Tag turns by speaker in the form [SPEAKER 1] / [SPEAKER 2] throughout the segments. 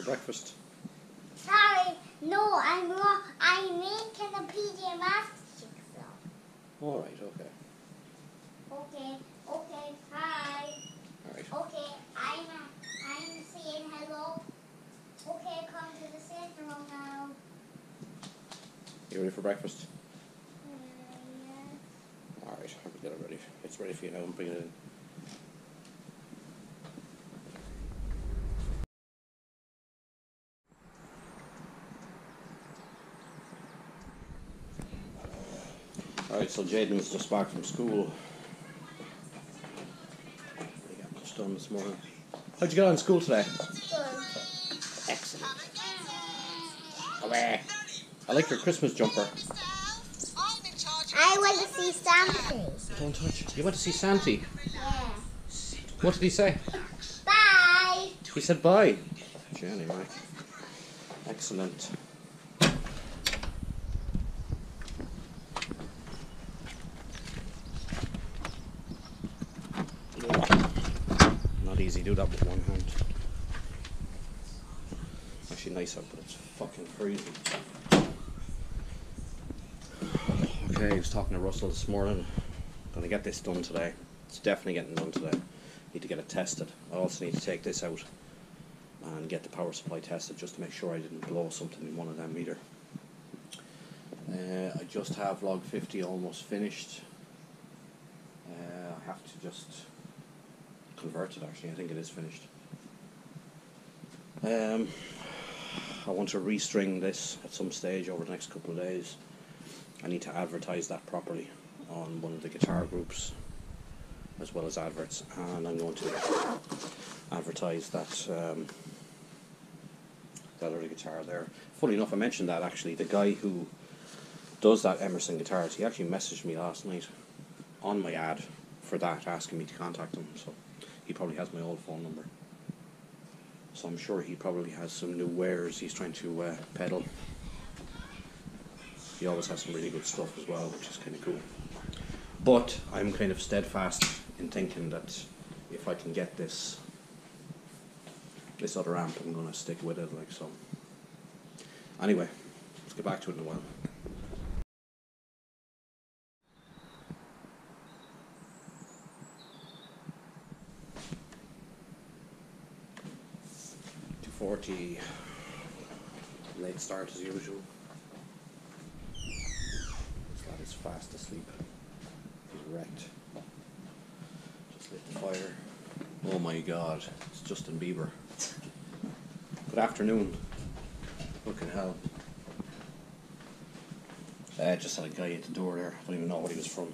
[SPEAKER 1] for breakfast?
[SPEAKER 2] Sorry, no, I'm wrong. I'm making a PJ Masks jigsaw.
[SPEAKER 1] All right, okay.
[SPEAKER 2] Okay, okay, hi.
[SPEAKER 1] All right.
[SPEAKER 2] Okay, I'm I'm saying hello. Okay, come to the room now.
[SPEAKER 1] You ready for breakfast?
[SPEAKER 2] Uh, yes.
[SPEAKER 1] All right, I'll get it ready. It's ready for you now. I'm bringing it in. So Jaden was just back from school. He got much done this morning. How'd you get on in school today?
[SPEAKER 2] Good.
[SPEAKER 1] Excellent. Away. I like your Christmas jumper.
[SPEAKER 2] I want to see something.
[SPEAKER 1] Don't touch. You went to see Santi.
[SPEAKER 2] Yeah.
[SPEAKER 1] What did he say?
[SPEAKER 2] Bye.
[SPEAKER 1] He said bye. Jenny, Mike. Excellent. Not easy, to do that with one hand. Actually nice but it's fucking freezing. Okay, I was talking to Russell this morning. Gonna get this done today. It's definitely getting done today. Need to get it tested. I also need to take this out and get the power supply tested just to make sure I didn't blow something in one of them either. Uh, I just have log 50 almost finished. Uh, I have to just convert it actually, I think it is finished. Um, I want to restring this at some stage over the next couple of days. I need to advertise that properly on one of the guitar groups as well as adverts and I'm going to advertise that um, that other guitar there. Funny enough I mentioned that actually the guy who does that Emerson guitars he actually messaged me last night on my ad for that asking me to contact him so he probably has my old phone number so I'm sure he probably has some new wares he's trying to uh, peddle he always has some really good stuff as well which is kind of cool but I'm kind of steadfast in thinking that if I can get this this other amp, I'm gonna stick with it. Like so. Anyway, let's get back to it in a while. Two forty. Late start as usual. This lad is fast asleep. He's wrecked. Just lit the fire. Oh my god, it's Justin Bieber. Good afternoon. Fucking hell. Uh, just had a guy at the door there. I don't even know what he was from.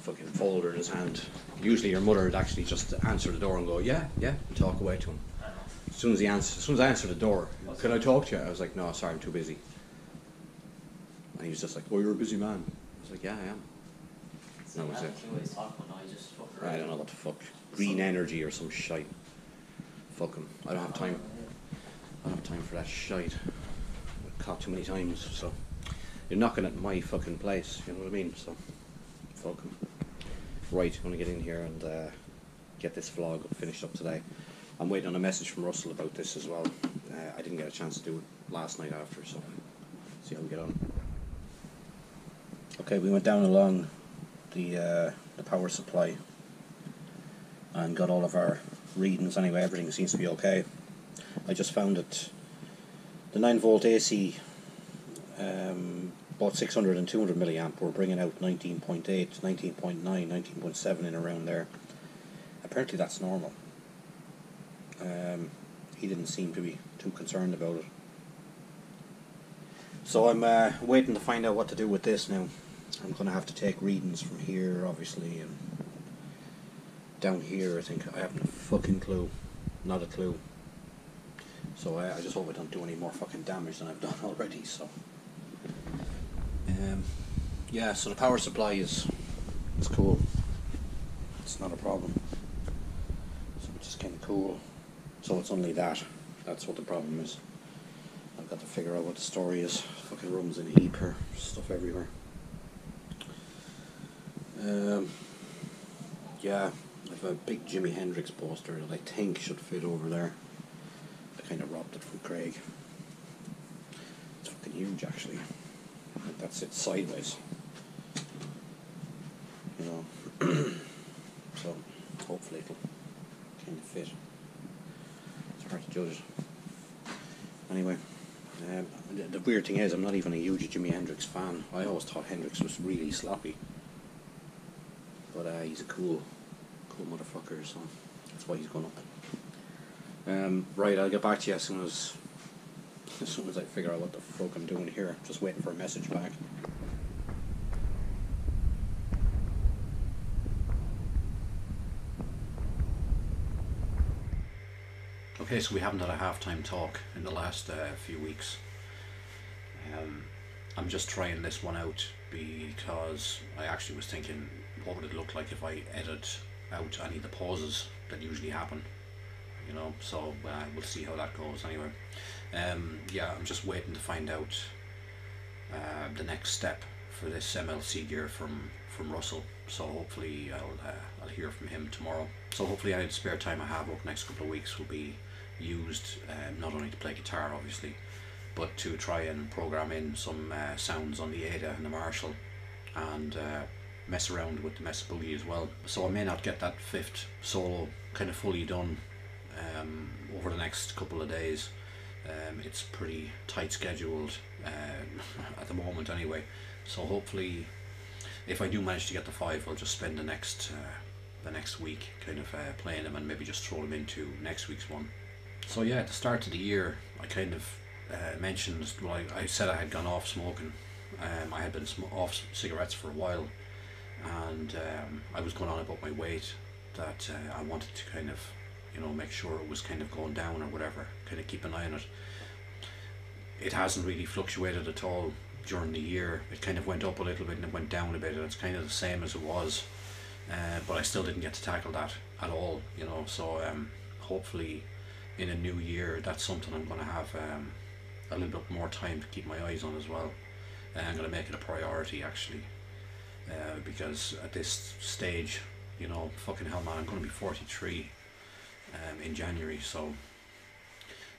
[SPEAKER 1] Fucking folder in his hand. Usually your mother would actually just answer the door and go, yeah, yeah, and talk away to him. As soon as he answered, as soon as I answered the door, can I talk to you? I was like, no, sorry, I'm too busy. And he was just like, oh, you're a busy man. I was like, yeah, I am. That was it. I don't know what the fuck. Green energy or some shite. Fuck him. I don't have time. I don't have time for that shite. I've caught too many times, so. You're knocking at my fucking place, you know what I mean? So, fuck him. Right, I'm gonna get in here and uh, get this vlog finished up today. I'm waiting on a message from Russell about this as well. Uh, I didn't get a chance to do it last night after, so see how we get on. Okay, we went down along the uh, the power supply and got all of our readings anyway. Everything seems to be okay. I just found that the 9 volt AC, um, both 600 and 200 milliamp, were bringing out 19.8, 19.9, 19.7 in around there. Apparently that's normal. Um, he didn't seem to be too concerned about it. So I'm uh, waiting to find out what to do with this now. I'm going to have to take readings from here, obviously, and down here, I think I have no fucking clue. Not a clue. So I, I just hope I don't do any more fucking damage than I've done already, so. Um, yeah, so the power supply is, is cool. It's not a problem. So which is kind of cool. So it's only that. That's what the problem is. I've got to figure out what the story is. Fucking rooms in a heap here, stuff everywhere. Um, yeah, I have a big Jimi Hendrix poster that I think should fit over there. I kind of robbed it from Craig. It's fucking huge, actually. That's it sideways. You know. so hopefully it'll kind of fit. It's hard to judge. Anyway, um, the, the weird thing is, I'm not even a huge Jimi Hendrix fan. I always thought Hendrix was really sloppy. But uh, he's a cool, cool motherfucker, so that's why he's gone up. Um, right, I'll get back to you as soon as, as soon as I figure out what the fuck I'm doing here. Just waiting for a message back. Okay, so we haven't had a halftime talk in the last uh, few weeks. Um, I'm just trying this one out because I actually was thinking, what would it look like if I edit out any of the pauses that usually happen? You know, so uh, we'll see how that goes anyway. Um, yeah, I'm just waiting to find out uh, the next step for this MLC gear from from Russell. So hopefully I'll uh, I'll hear from him tomorrow. So hopefully any spare time I have over the next couple of weeks will be used um, not only to play guitar obviously, but to try and program in some uh, sounds on the Ada and the Marshall, and uh, mess around with the Mesa Boogie as well. So I may not get that fifth solo kind of fully done um, over the next couple of days. Um, it's pretty tight scheduled um, at the moment anyway. So hopefully, if I do manage to get the five, I'll just spend the next uh, the next week kind of uh, playing them and maybe just throw them into next week's one. So yeah, at the start of the year, I kind of uh, mentioned well, I, I said I had gone off smoking. Um, I had been off cigarettes for a while, and um, I was going on about my weight. That uh, I wanted to kind of, you know, make sure it was kind of going down or whatever. Kind of keep an eye on it. It hasn't really fluctuated at all during the year. It kind of went up a little bit and it went down a bit, and it's kind of the same as it was. Uh, but I still didn't get to tackle that at all, you know. So um, hopefully, in a new year, that's something I'm going to have um, a little bit more time to keep my eyes on as well. Uh, I'm going to make it a priority actually, uh, because at this stage, you know, fucking hell, man, I'm going to be 43 um, in January, so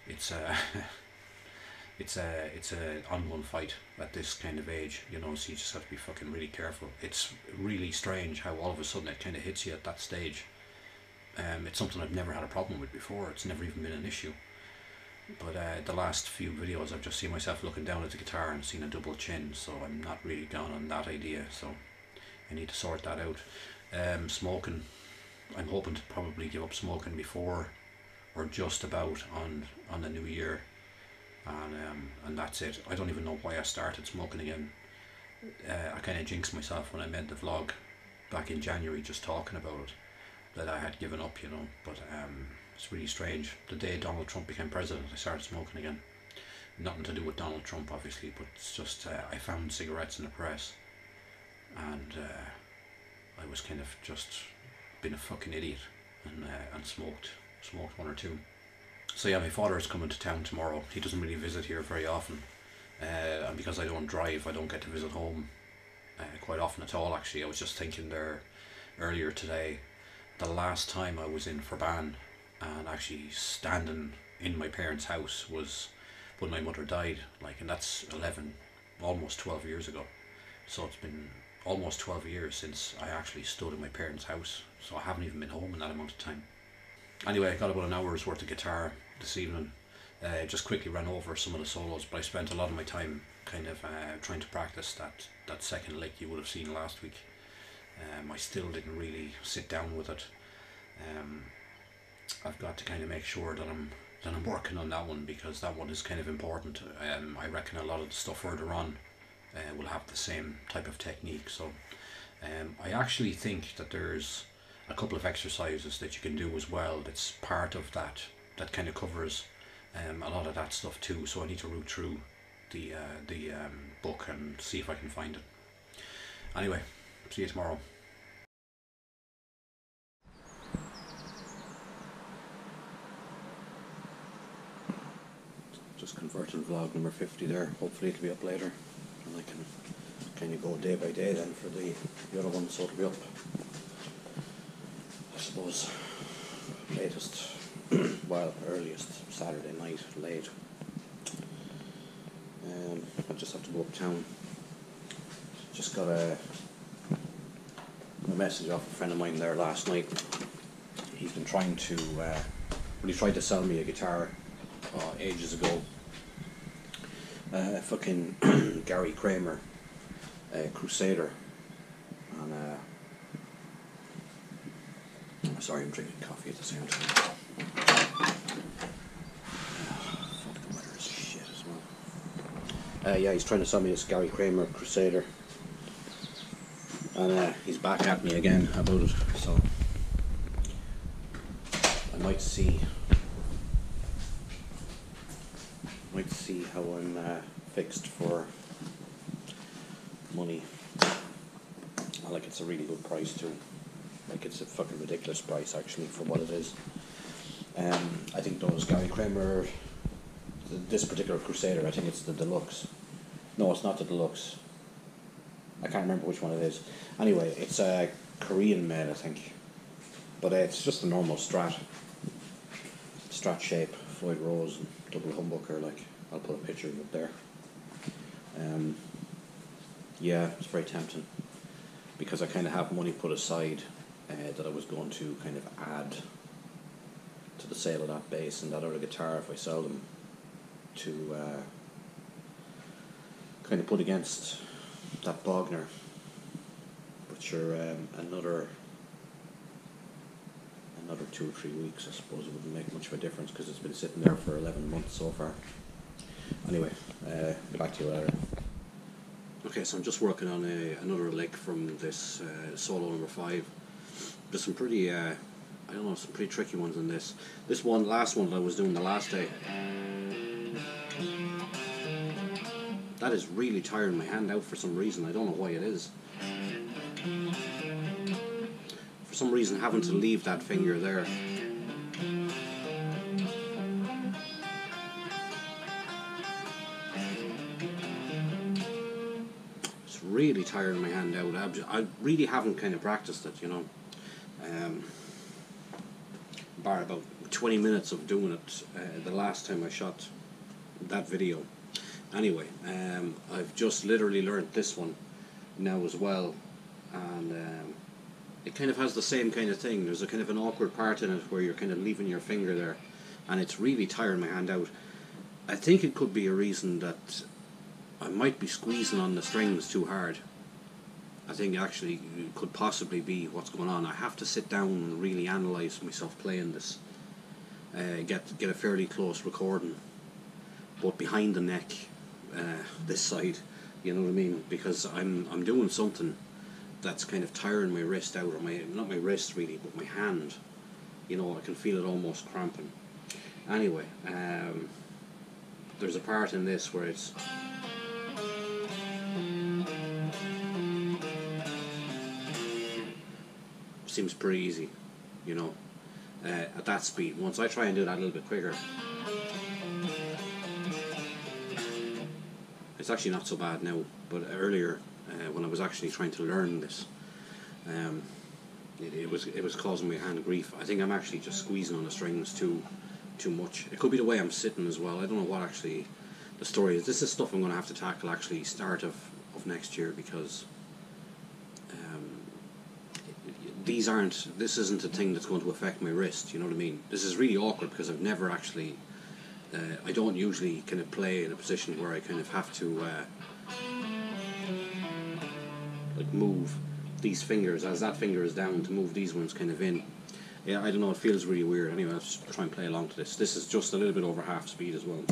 [SPEAKER 1] it's a it's a it's a ongoing fight at this kind of age, you know. So you just have to be fucking really careful. It's really strange how all of a sudden it kind of hits you at that stage. Um, it's something I've never had a problem with before. It's never even been an issue. But uh, the last few videos, I've just seen myself looking down at the guitar and seen a double chin, so I'm not really gone on that idea. So I need to sort that out. Um, smoking, I'm hoping to probably give up smoking before or just about on on the new year, and um, and that's it. I don't even know why I started smoking again. Uh, I kind of jinxed myself when I made the vlog back in January, just talking about it, that I had given up, you know. But um, it's really strange. The day Donald Trump became president, I started smoking again. Nothing to do with Donald Trump, obviously, but it's just uh, I found cigarettes in the press, and uh, I was kind of just been a fucking idiot and uh, and smoked smoked one or two. So yeah, my father is coming to town tomorrow. He doesn't really visit here very often, uh, and because I don't drive, I don't get to visit home uh, quite often at all. Actually, I was just thinking there earlier today. The last time I was in Forban and actually standing in my parents' house was when my mother died. Like, and that's eleven, almost twelve years ago. So it's been almost 12 years since I actually stood in my parents' house, so I haven't even been home in that amount of time. Anyway, I got about an hour's worth of guitar this evening. Uh, just quickly ran over some of the solos, but I spent a lot of my time kind of uh, trying to practice that, that second lick you would have seen last week. Um, I still didn't really sit down with it. Um, I've got to kind of make sure that I'm that I'm working on that one because that one is kind of important. Um, I reckon a lot of the stuff further on uh, will have the same type of technique. So um, I actually think that there's a couple of exercises that you can do as well. That's part of that that kind of covers um, a lot of that stuff too. So I need to root through the uh, the um, book and see if I can find it. Anyway, see you tomorrow. Just converting vlog number 50 there. Hopefully it'll be up later and can kind of go day by day then for the, the other one so it'll be up I suppose latest well, earliest Saturday night, late. Um, I just have to go uptown. Just got a, a message off a friend of mine there last night. He's been trying to, uh, well, he tried to sell me a guitar uh, ages ago. Uh, fucking Gary Kramer, uh, Crusader, and uh, sorry, I'm drinking coffee at the same time. Fuck, weather is shit as well. Uh, yeah, he's trying to sell me this Gary Kramer Crusader. And uh, he's back at me again about it, so I might see. Might see how I'm uh, fixed for money. I like it's a really good price too. Like it's a fucking ridiculous price actually for what it is. Um, I think those Gary Kramer, th- this particular Crusader, I think it's the deluxe. No, it's not the deluxe. I can't remember which one it is. Anyway, it's a Korean made, I think. But uh, it's just a normal Strat. Strat shape, Floyd Rose, double humbucker. Like I'll put a picture of it there. Um, yeah, it's very tempting because I kind of have money put aside uh, that I was going to kind of add to the sale of that bass and that other guitar if I sell them to uh, kind of put against that Bogner. But sure, um, another another two or three weeks, I suppose it wouldn't make much of a difference because it's been sitting there for 11 months so far. Anyway, uh, back to you later. Okay, so I'm just working on a, another lick from this uh, solo number five. There's some pretty, uh, I don't know, some pretty tricky ones in this. This one, last one that I was doing the last day. That is really tiring my hand out for some reason. I don't know why it is. For some reason, having to leave that finger there. Really tiring my hand out. I really haven't kind of practiced it, you know. Um, bar about 20 minutes of doing it uh, the last time I shot that video. Anyway, um, I've just literally learned this one now as well, and um, it kind of has the same kind of thing. There's a kind of an awkward part in it where you're kind of leaving your finger there, and it's really tiring my hand out. I think it could be a reason that I might be squeezing on the strings too hard. I think actually could possibly be what's going on. I have to sit down and really analyse myself playing this. Uh, get get a fairly close recording, but behind the neck, uh, this side, you know what I mean? Because I'm I'm doing something that's kind of tiring my wrist out, or my not my wrist really, but my hand. You know, I can feel it almost cramping. Anyway, um, there's a part in this where it's. Seems pretty easy, you know, uh, at that speed. Once I try and do that a little bit quicker, it's actually not so bad now. But earlier, uh, when I was actually trying to learn this, um, it, it was it was causing me hand grief. I think I'm actually just squeezing on the strings too too much. It could be the way I'm sitting as well. I don't know what actually the story is. This is stuff I'm going to have to tackle actually start of, of next year because um, these aren't. This isn't a thing that's going to affect my wrist. You know what I mean? This is really awkward because I've never actually. Uh, I don't usually kind of play in a position where I kind of have to uh, like move these fingers as that finger is down to move these ones kind of in. Yeah, I don't know. It feels really weird. Anyway, let's try and play along to this. This is just a little bit over half speed as well.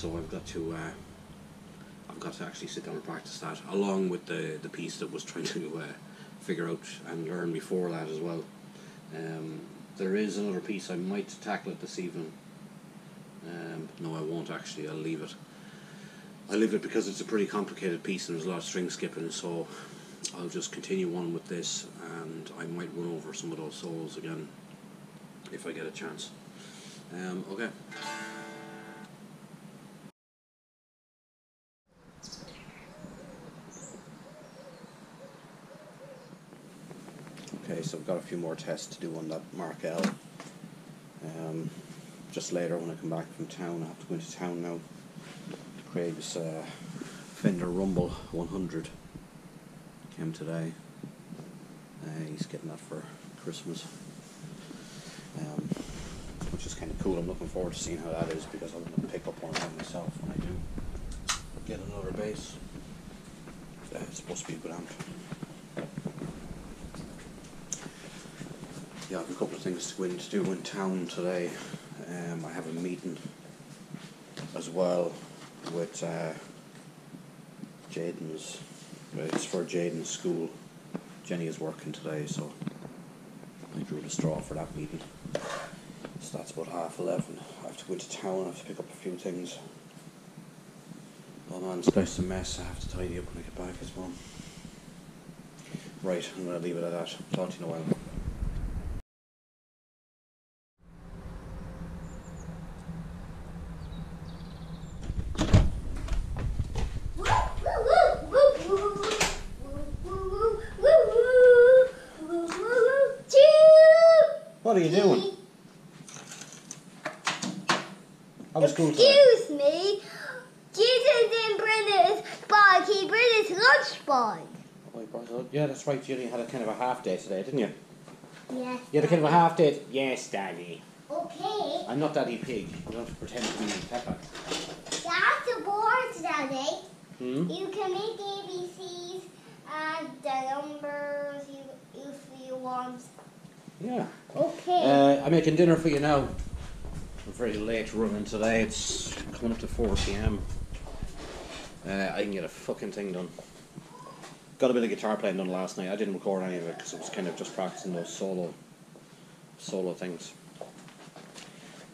[SPEAKER 1] So I've got to uh, I've got to actually sit down and practice that, along with the the piece that was trying to uh, figure out and learn before that as well. Um, there is another piece I might tackle it this evening. Um, no, I won't actually. I'll leave it. I leave it because it's a pretty complicated piece and there's a lot of string skipping, so I'll just continue on with this, and I might run over some of those solos again if I get a chance. Um, okay. So I've got a few more tests to do on that Mark L. Um, just later when I come back from town, I have to go into town now. Craig's uh, Fender Rumble 100 came today. Uh, he's getting that for Christmas, um, which is kind of cool. I'm looking forward to seeing how that is because I'm going to pick up one of them myself when I do get another bass. Uh, it's supposed to be a good amp. Yeah, I have a couple of things to go in to do in town today. Um, I have a meeting as well with uh, Jaden's. uh, It's for Jaden's school. Jenny is working today, so I drew the straw for that meeting. So that's about half eleven. I have to go into town. I have to pick up a few things. Oh man, it's place a mess. I have to tidy up when I get back as well. Right, I'm gonna leave it at that. Talk to you in a while. What are you doing? How was school today?
[SPEAKER 2] Excuse me. Jesus didn't bring his bag. He brought his lunch bag.
[SPEAKER 1] Oh, you brought it up? Yeah, that's right. You had a kind of a half day today, didn't you?
[SPEAKER 2] Yes.
[SPEAKER 1] You had a kind of a half day. Yes, Daddy.
[SPEAKER 2] Okay.
[SPEAKER 1] I'm not Daddy Pig. You don't have to pretend to be Peppa.
[SPEAKER 2] That's the board, Daddy.
[SPEAKER 1] Hmm?
[SPEAKER 2] You can make ABCs and the numbers you, if you want.
[SPEAKER 1] Yeah.
[SPEAKER 2] Okay.
[SPEAKER 1] Uh, I'm making dinner for you now. I'm very late running today. It's coming up to 4 p.m. Uh, I can get a fucking thing done. Got a bit of guitar playing done last night. I didn't record any of it because I was kind of just practicing those solo, solo things.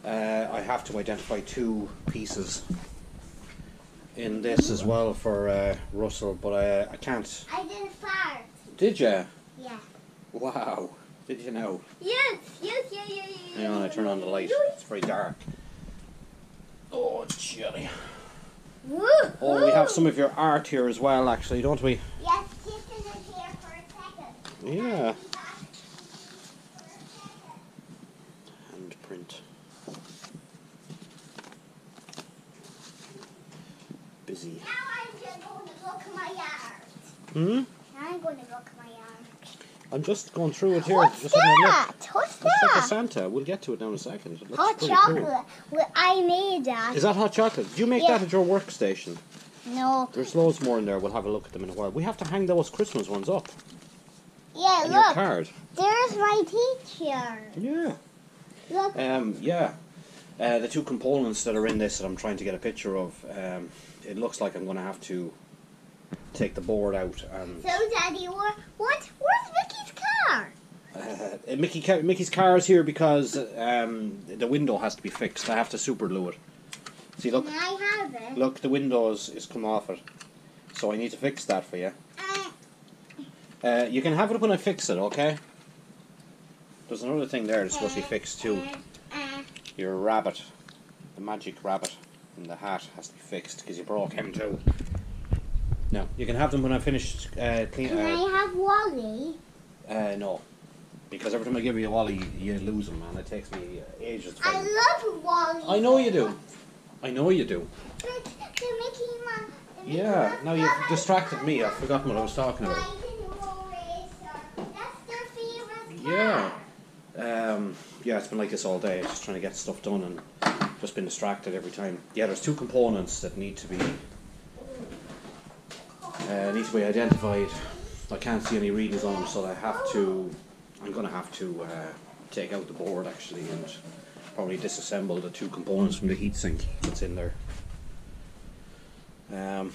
[SPEAKER 1] Uh, I have to identify two pieces in this as well for uh, Russell, but uh, I can't.
[SPEAKER 2] I didn't fart.
[SPEAKER 1] Did you?
[SPEAKER 2] Yeah.
[SPEAKER 1] Wow. Did you know?
[SPEAKER 2] Yes, yes, yeah, yeah, yeah.
[SPEAKER 1] Hang on, I turn on the light. It's very dark. Oh, chilly.
[SPEAKER 2] Woo,
[SPEAKER 1] Oh, we have some of your art here as well, actually, don't we?
[SPEAKER 2] Yes, Tiffin is here for a second.
[SPEAKER 1] Yeah.
[SPEAKER 2] I'll be back for a second.
[SPEAKER 1] Hand print. Busy.
[SPEAKER 2] Now I'm just going to look at my yard.
[SPEAKER 1] Hmm?
[SPEAKER 2] Now I'm going to look at my yard.
[SPEAKER 1] I'm just going through it here.
[SPEAKER 2] What's
[SPEAKER 1] just
[SPEAKER 2] that? What's
[SPEAKER 1] It's like a? Santa. We'll get to it now in a second.
[SPEAKER 2] Hot chocolate.
[SPEAKER 1] Cool.
[SPEAKER 2] Well, I made that.
[SPEAKER 1] Is that hot chocolate? Did you make
[SPEAKER 2] Yeah.
[SPEAKER 1] that at your workstation?
[SPEAKER 2] No.
[SPEAKER 1] There's loads more in there. We'll have a look at them in a while. We have to hang those Christmas ones up
[SPEAKER 2] Yeah,
[SPEAKER 1] in your
[SPEAKER 2] look.
[SPEAKER 1] card.
[SPEAKER 2] There's my teacher.
[SPEAKER 1] Yeah.
[SPEAKER 2] Look.
[SPEAKER 1] Um, yeah. Uh, the two components that are in this that I'm trying to get a picture of, um, it looks like I'm going to have to take the board out and
[SPEAKER 2] So, Daddy, wha- what? Where's Mickey's car?
[SPEAKER 1] uh, Mickey ca- Mickey's car is here because um, the window has to be fixed. I have to super glue it. See, look,
[SPEAKER 2] Can I have it?
[SPEAKER 1] look, the windows is come off it, so I need to fix that for you.
[SPEAKER 2] Uh,
[SPEAKER 1] Uh, you can have it when I fix it, okay? There's another thing there that's supposed to be fixed too.
[SPEAKER 2] Uh, uh,
[SPEAKER 1] Your rabbit, the magic rabbit in the hat has to be fixed because you broke him too. No, you can have them when I finish uh, clean.
[SPEAKER 2] can
[SPEAKER 1] Uh,
[SPEAKER 2] I have Wally?
[SPEAKER 1] Uh, no, because every time I give you a wally, you lose them, and it takes me ages to
[SPEAKER 2] I
[SPEAKER 1] find them.
[SPEAKER 2] love Wally.
[SPEAKER 1] I know you do. I know you do.
[SPEAKER 2] But the Mickey Mouse.
[SPEAKER 1] Yeah. Now you've distracted me. I've forgotten what I was talking about.
[SPEAKER 2] Flies in roll racer. That's their favorite
[SPEAKER 1] Yeah. Um, yeah, it's been like this all day. Just trying to get stuff done and just been distracted every time. Yeah, there's two components that need to be uh, need to be identified. I can't see any readings on them, so I have to. I'm going to have to uh, take out the board actually and probably disassemble the two components from the heatsink that's in there. Um,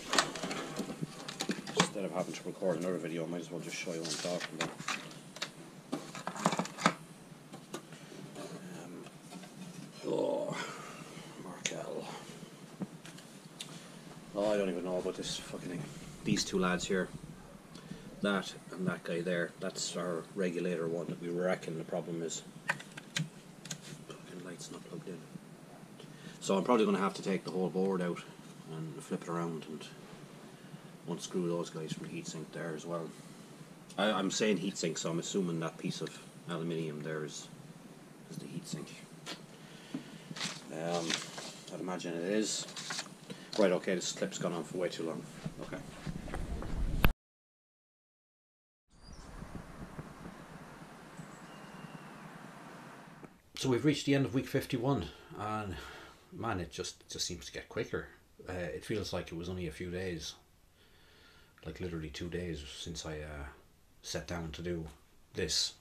[SPEAKER 1] instead of having to record another video, I might as well just show you what I'm talking about. Um, oh. Oh, I don't even know about this fucking thing. These two lads here, that and that guy there, that's our regulator one that we reckon the problem is. Fucking light's not plugged in. So I'm probably going to have to take the whole board out and flip it around and unscrew those guys from the heatsink there as well. I, I'm saying heatsink, so I'm assuming that piece of aluminium there is, is the heatsink. Um, I'd imagine it is. Right, okay, this clip's gone on for way too long. Okay. We've reached the end of week 51, and man, it just just seems to get quicker. Uh, it feels like it was only a few days, like literally two days since I uh, sat down to do this.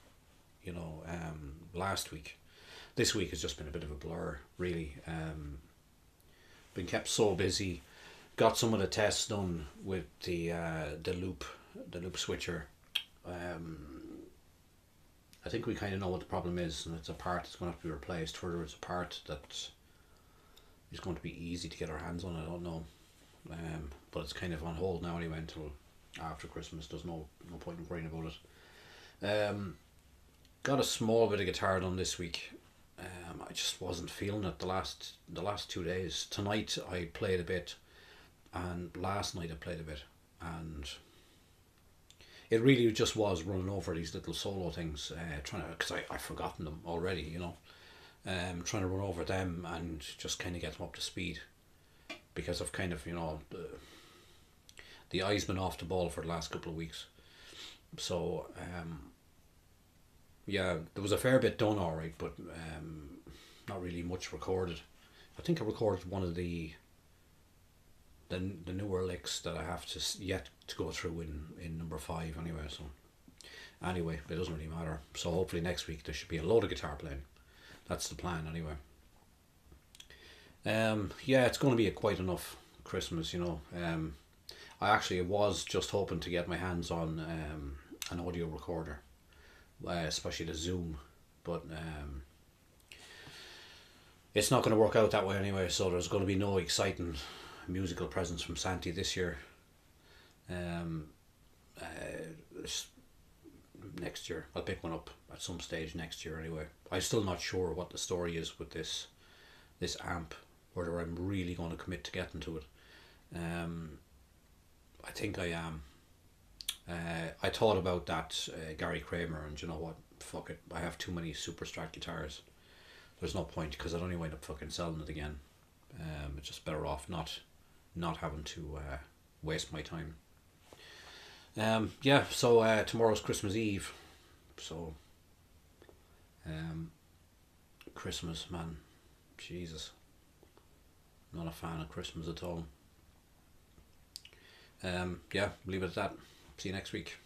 [SPEAKER 1] You know, um, last week. This week has just been a bit of a blur, really. Um, been kept so busy. Got some of the tests done with the uh, the loop, the loop switcher. Um, I think we kind of know what the problem is, and it's a part that's going to have to be replaced. Whether it's a part that is going to be easy to get our hands on. I don't know, um, but it's kind of on hold now anyway until after Christmas. There's no no point in worrying about it. Um, got a small bit of guitar done this week. Um, I just wasn't feeling it the last the last two days. Tonight I played a bit, and last night I played a bit, and it really just was running over these little solo things, uh, trying to because I I've forgotten them already, you know, um, trying to run over them and just kind of get them up to speed, because I've kind of you know the, the eye's been off the ball for the last couple of weeks, so um, yeah, there was a fair bit done all right, but um, not really much recorded. I think I recorded one of the the the newer licks that I have to yet to go through in in number five anyway. So anyway, it doesn't really matter. So hopefully next week there should be a load of guitar playing. That's the plan anyway. Um, yeah, it's going to be a quite enough Christmas, you know. Um, I actually was just hoping to get my hands on um, an audio recorder, uh, especially the Zoom, but um, it's not going to work out that way anyway. So there's going to be no exciting musical presence from Santi this year. Um, uh, next year I'll pick one up at some stage next year anyway. I'm still not sure what the story is with this this amp, whether I'm really going to commit to getting to it. Um, I think I am. Uh, I thought about that uh, Gary Kramer, and you know what? Fuck it. I have too many Super Strat guitars. There's no point because I'd only wind up fucking selling it again. Um, it's just better off not, not having to uh, waste my time. Um, yeah. So uh, tomorrow's Christmas Eve, so. Um, Christmas, man, Jesus. Not a fan of Christmas at all. Um, yeah, leave it at that. See you next week.